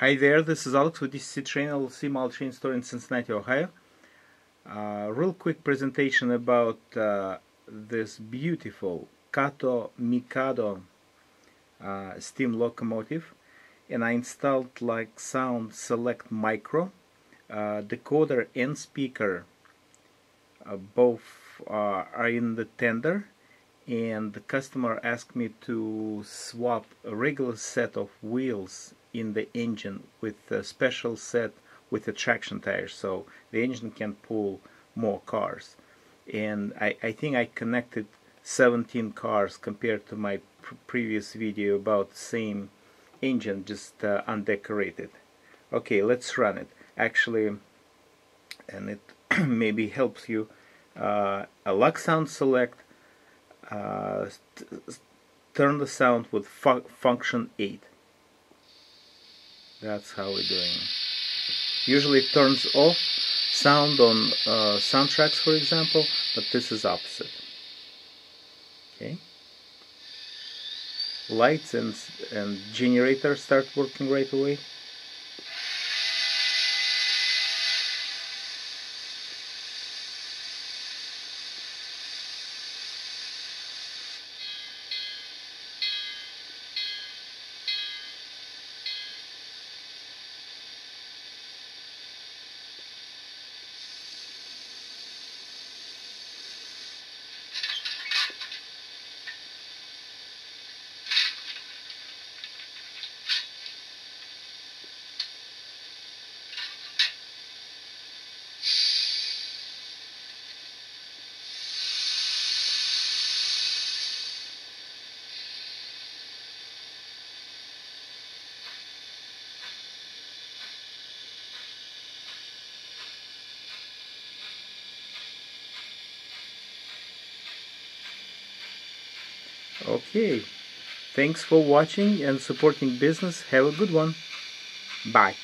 Hi there, this is Alex with DCC Train LLC Mall Chain Store in Cincinnati, Ohio. Uh, real quick presentation about uh, this beautiful Kato Mikado uh, steam locomotive. And I installed LokSound Select Micro uh, decoder and speaker. Uh, both uh, are in the tender and the customer asked me to swap a regular set of wheels in the engine with a special set with the traction tires so the engine can pull more cars. And I, I think I connected 17 cars compared to my pr previous video about the same engine just uh, undecorated. Okay let's run it. Actually and it maybe helps you uh, a sound select turn the sound with fu function 8 that's how we're doing usually it turns off sound on uh, Soundtraxx for example but this is opposite. Okay? Lights and and generator start working right away Okay. Thanks for watching and supporting business. Have a good one. Bye.